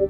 you